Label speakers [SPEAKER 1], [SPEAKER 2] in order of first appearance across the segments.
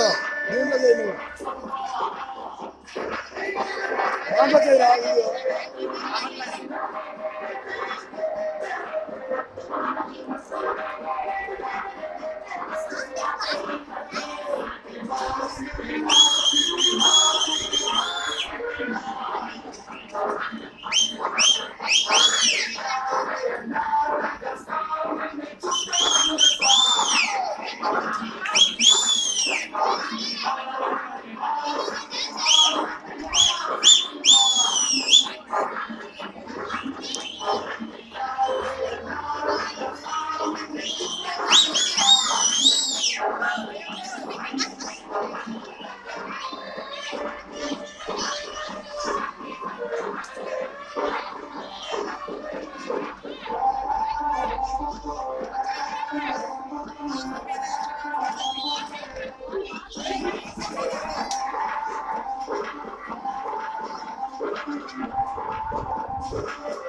[SPEAKER 1] 거. 눈
[SPEAKER 2] 가져 있는 거. 안 가져라, 이거. Thank you.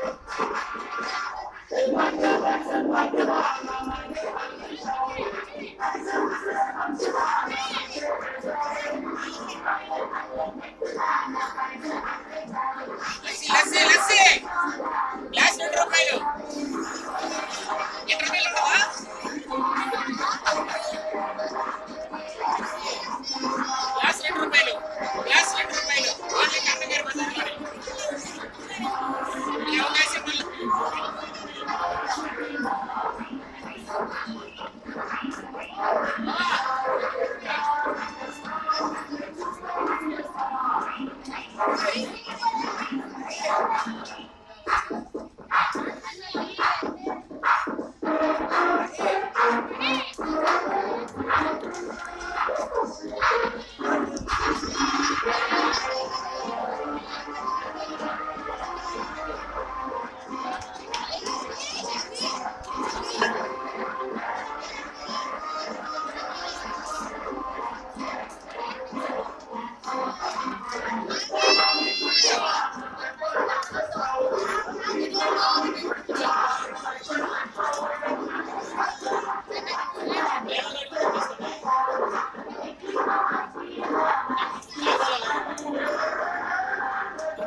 [SPEAKER 2] Thank you.